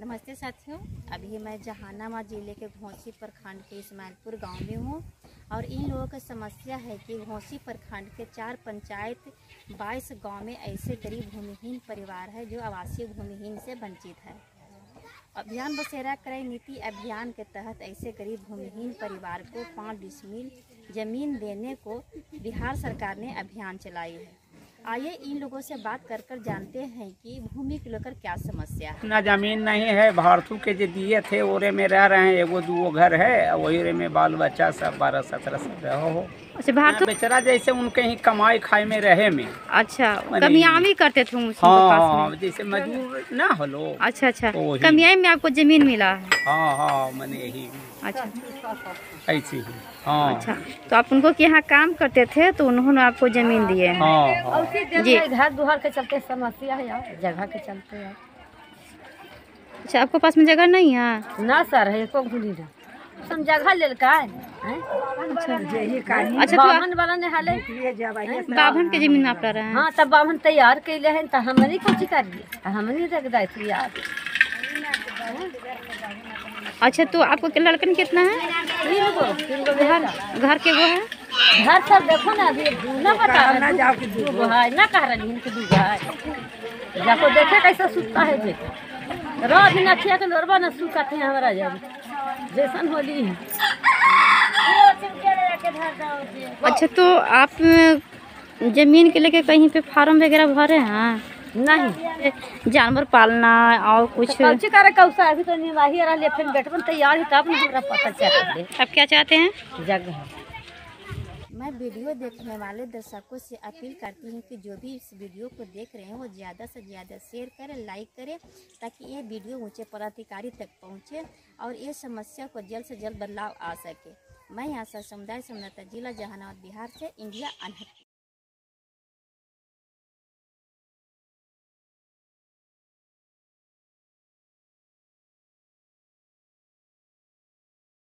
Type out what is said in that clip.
नमस्ते साथियों। अभी मैं जहानाबाद ज़िले के घोसी प्रखंड के इस्माइलपुर गाँव में हूँ और इन लोगों की समस्या है कि घोसी प्रखंड के चार पंचायत बाईस गाँव में ऐसे गरीब भूमिहीन परिवार है जो आवासीय भूमिहीन से वंचित है। अभियान बसेरा क्रय नीति अभियान के तहत ऐसे गरीब भूमिहीन परिवार को पाँच डिसमिल ज़मीन देने को बिहार सरकार ने अभियान चलाई है। आइए इन लोगों से बात कर कर जानते हैं कि भूमि को लेकर क्या समस्या है। ना ज़मीन नहीं है भारतू के जो दिए थे ओरे में रह रहे हैं एगो दूगो घर है वही रे में बाल बच्चा सब बारह सत्रह सब रहो हो। अच्छा भारत बेचारा जैसे उनके ही कमाई खाई में रहे में। अच्छा कमियामी करते थे उस हाँ पास हाँ जैसे मजदूर ना होलो। अच्छा अच्छा कमियाई में आपको ज़मीन मिला है। हाँ हाँ मैंने यही अच्छा। ऐसे ही हाँ। अच्छा तो आप उनको के यहाँ काम करते थे तो उन्होंने आपको ज़मीन दिए हैं? हाँ। हाँ जी। घर दुहार के चलते समस्या है यार जगह के चलते यार अच्छा आपके पास में जगह नहीं है? ना सर है ना तुम जगह लेल का है अच्छा। तो वाला ने हाले। आप के ज़मीन आप रहे हैं? हाँ तब तैयार कैले हैं तो हमनी कुछ करिए। हमनी रख दी यार अच्छा तो आपको के लड़कन कितना है? घर के वो है? घर सब देखो ना अभी ना बता रहा दू गो है ना कह रही इनके दू गो है। जाको देखे कैसे सुतता है बेटा रो अभी ना खिया के लोरबा ना सुखाते हैं हमारा जब। जैसन होली है। अच्छा तो आप ज़मीन के लेके कहीं पे फार्म वगैरह भरे हैं? नहीं। जानवर पालना और कुछ कौची करे कौसा अभी तो निवाही रहा ले फिर बेटवन तैयार है तब ना हमरा पता चल आप क्या चाहते हैं? जगह मैं वीडियो देखने वाले दर्शकों से अपील करती हूँ कि जो भी इस वीडियो को देख रहे हैं वो ज़्यादा से ज़्यादा शेयर करें लाइक करें ताकि ये वीडियो ऊँचे पदाधिकारी तक पहुँचे और ये समस्या को जल्द से जल्द बदलाव आ सके। मैं यहाँ से समुदाय संवाददाता जिला जहानाबाद बिहार से इंडिया अनहट